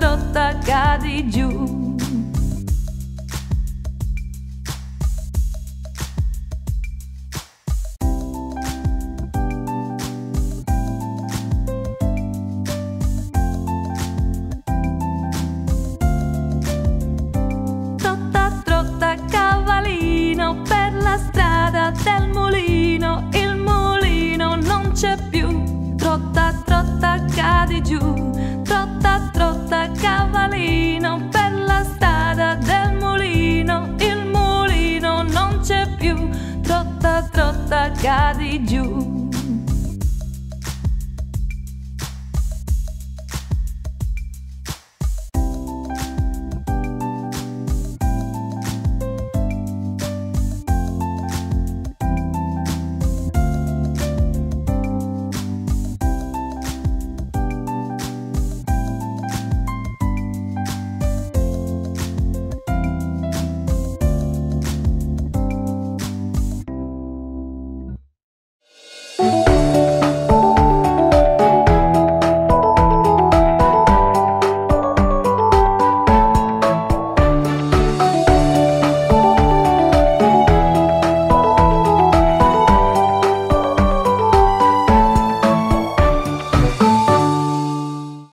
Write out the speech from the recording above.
trotta cadi giù. Trotta, trotta, per la strada del mulino, il mulino non c'è più. Trotta, trotta, cadi giù cavallino per la strada del mulino, il mulino non c'è più, trotta trotta cadi giù.